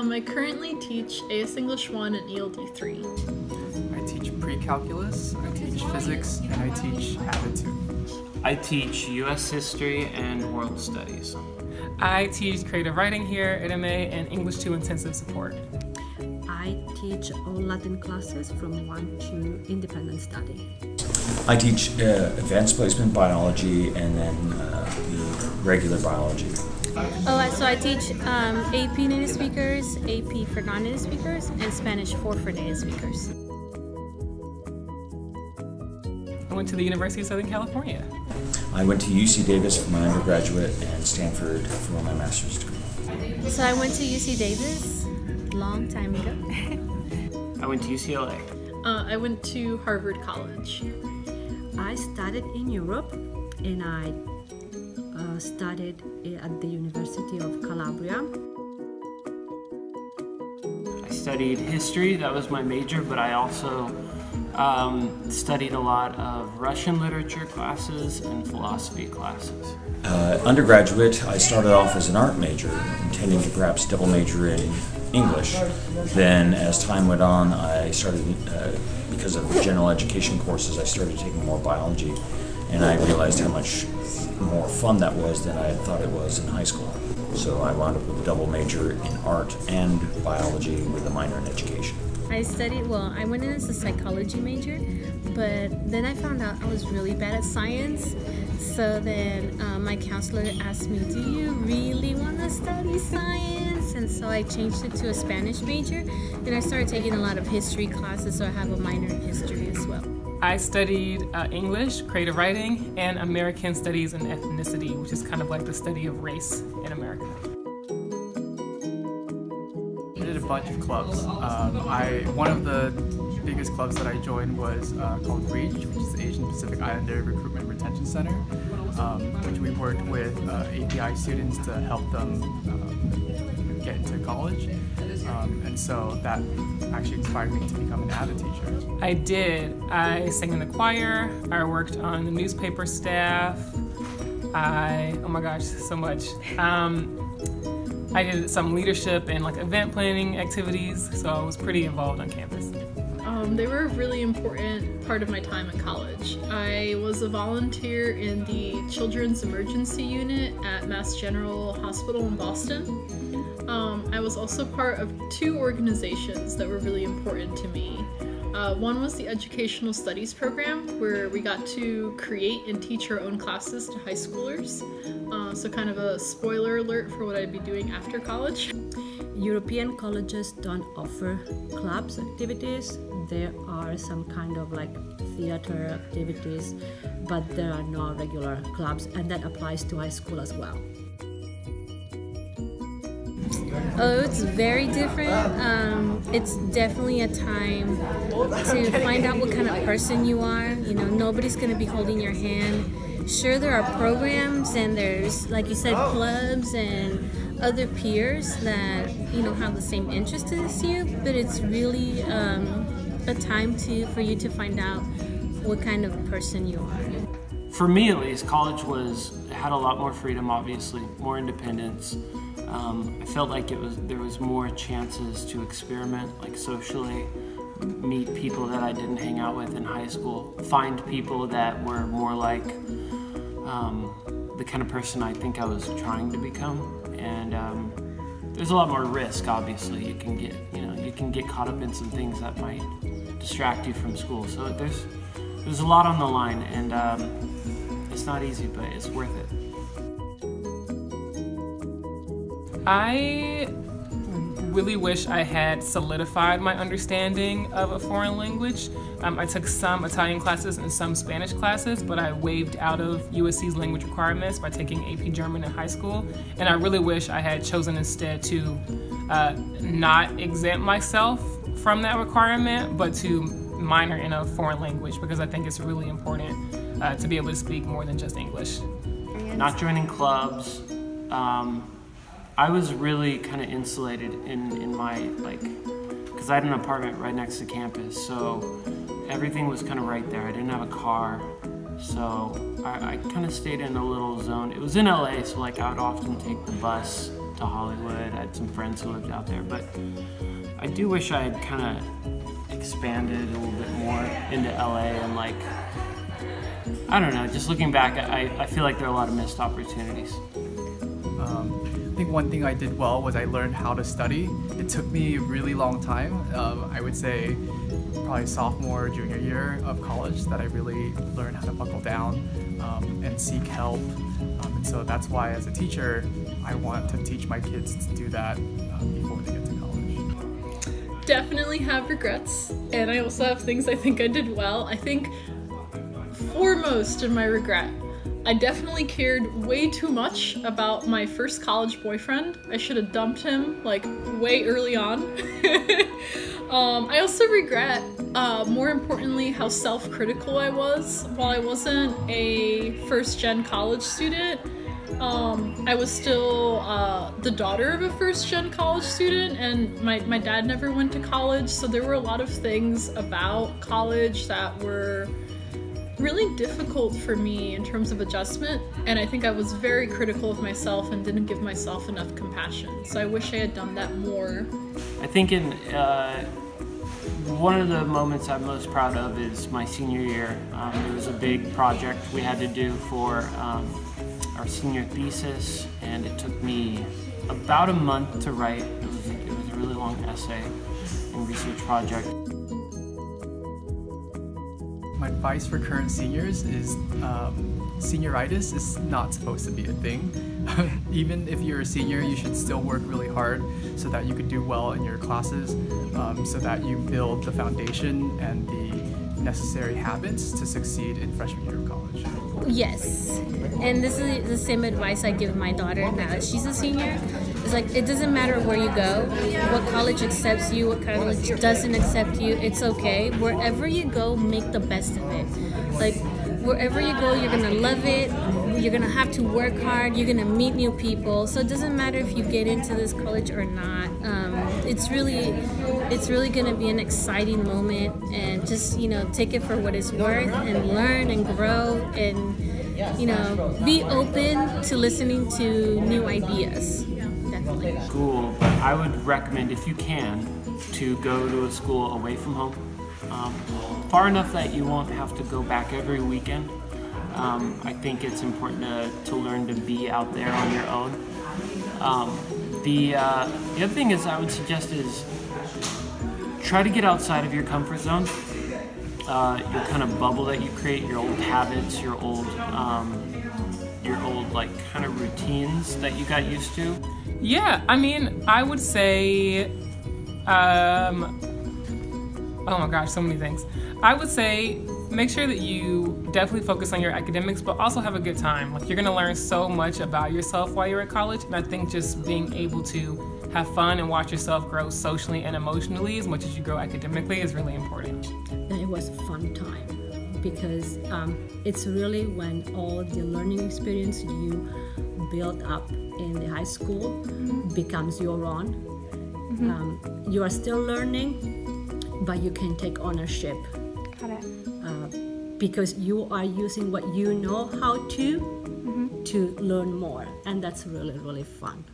Um, I currently teach AS English 1 and ELD 3. I teach pre-calculus, I teach physics, and I teach attitude. I teach U.S. history and world studies. I teach creative writing here at MA and English 2 intensive support. I teach all Latin classes from 1 to independent study. I teach uh, advanced placement biology and then uh, the regular biology. Oh, so I teach um, AP native speakers, AP for non-native speakers, and Spanish 4 for native speakers. I went to the University of Southern California. I went to UC Davis for my undergraduate and Stanford for my master's degree. So I went to UC Davis long time ago. I went to UCLA. Uh, I went to Harvard College. I studied in Europe and I studied at the University of Calabria. I studied history, that was my major, but I also um, studied a lot of Russian literature classes and philosophy classes. Uh, undergraduate, I started off as an art major, intending to perhaps double major in English. Then, as time went on, I started, uh, because of the general education courses, I started taking more biology, and I realized how much more fun that was than I had thought it was in high school. So I wound up with a double major in art and biology with a minor in education. I studied, well, I went in as a psychology major, but then I found out I was really bad at science. So then uh, my counselor asked me, Do you really want to study science? And so I changed it to a Spanish major. And I started taking a lot of history classes, so I have a minor in history as well. I studied uh, English, creative writing, and American Studies and Ethnicity, which is kind of like the study of race in America. I did a bunch of clubs. Um, I one of the biggest clubs that I joined was uh, called REACH, which is the Asian Pacific Islander Recruitment Retention Center, um, which we worked with uh, API students to help them um, get into college. Um, and so that actually inspired me to become an AVID teacher. I did. I sang in the choir. I worked on the newspaper staff. I, oh my gosh, so much. Um, I did some leadership and like event planning activities, so I was pretty involved on campus. Um, they were a really important part of my time in college. I was a volunteer in the Children's Emergency Unit at Mass General Hospital in Boston. Um, I was also part of two organizations that were really important to me. Uh, one was the Educational Studies Program, where we got to create and teach our own classes to high schoolers. Uh, so, kind of a spoiler alert for what I'd be doing after college. European colleges don't offer clubs activities. There are some kind of like theater activities, but there are no regular clubs, and that applies to high school as well. Oh, it's very different. Um, it's definitely a time to find out what kind of person you are. You know, nobody's going to be holding your hand. Sure, there are programs and there's, like you said, clubs and other peers that you know have the same interests as you, but it's really um, a time to for you to find out what kind of person you are. For me, at least, college was had a lot more freedom. Obviously, more independence. Um, I felt like it was there was more chances to experiment, like socially, meet people that I didn't hang out with in high school, find people that were more like um, the kind of person I think I was trying to become and um, there's a lot more risk. Obviously, you can get you know you can get caught up in some things that might distract you from school. So there's there's a lot on the line, and um, it's not easy, but it's worth it. I really wish I had solidified my understanding of a foreign language. Um, I took some Italian classes and some Spanish classes, but I waived out of USC's language requirements by taking AP German in high school. And I really wish I had chosen instead to uh, not exempt myself from that requirement, but to minor in a foreign language because I think it's really important uh, to be able to speak more than just English. Not joining clubs. Um, I was really kind of insulated in, in my, like, because I had an apartment right next to campus, so everything was kind of right there. I didn't have a car, so I, I kind of stayed in a little zone. It was in LA, so like I would often take the bus to Hollywood. I had some friends who lived out there, but I do wish I had kind of expanded a little bit more into LA and like I don't know. Just looking back, I, I feel like there are a lot of missed opportunities. Um, I think one thing I did well was I learned how to study. It took me a really long time. Um, I would say probably sophomore, junior year of college that I really learned how to buckle down um, and seek help. Um, and so that's why, as a teacher, I want to teach my kids to do that um, before they get to college. Definitely have regrets, and I also have things I think I did well. I think foremost in my regret I definitely cared way too much about my first college boyfriend. I should have dumped him like way early on. um, I also regret, uh, more importantly, how self critical I was while I wasn't a first gen college student. Um, I was still uh, the daughter of a first gen college student, and my, my dad never went to college, so there were a lot of things about college that were really difficult for me in terms of adjustment, and I think I was very critical of myself and didn't give myself enough compassion. So I wish I had done that more. I think in uh, one of the moments I'm most proud of is my senior year. Um, was a big project we had to do for um, our senior thesis, and it took me about a month to write. It was, it was a really long essay and research project my advice for current seniors is um, senioritis is not supposed to be a thing. Even if you're a senior, you should still work really hard so that you can do well in your classes, um, so that you build the foundation and the necessary habits to succeed in freshman year of college. Yes, and this is the same advice I give my daughter now that she's a senior. It's like it doesn't matter where you go, what college accepts you, what college doesn't accept you. It's okay. Wherever you go, make the best of it. Like wherever you go, you're gonna love it. You're gonna have to work hard. You're gonna meet new people. So it doesn't matter if you get into this college or not. Um, it's really, it's really gonna be an exciting moment, and just you know take it for what it's worth and learn and grow and you know be open to listening to new ideas. School, but I would recommend if you can to go to a school away from home um, far enough that you won't have to go back every weekend. Um, I think it's important to, to learn to be out there on your own. Um, the, uh, the other thing is I would suggest is try to get outside of your comfort zone. Uh, your kind of bubble that you create, your old habits, your old, um, your old like kind of routines that you got used to. Yeah, I mean, I would say, um, oh my gosh, so many things. I would say make sure that you definitely focus on your academics, but also have a good time. Like you're gonna learn so much about yourself while you're at college, and I think just being able to have fun and watch yourself grow socially and emotionally as much as you grow academically is really important. And it was a fun time because um, it's really when all the learning experience you build up in the high school becomes your own. Mm-hmm. Um, you are still learning, but you can take ownership uh, because you are using what you know how to mm-hmm. to learn more, and that's really really fun.